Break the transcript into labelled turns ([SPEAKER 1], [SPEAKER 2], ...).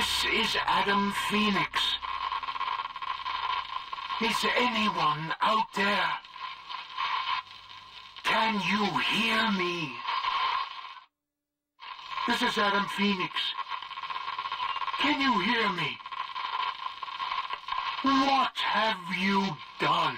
[SPEAKER 1] This is Adam Fenix. Is anyone out there? Can you hear me? This is Adam Fenix. Can you hear me? What have you done?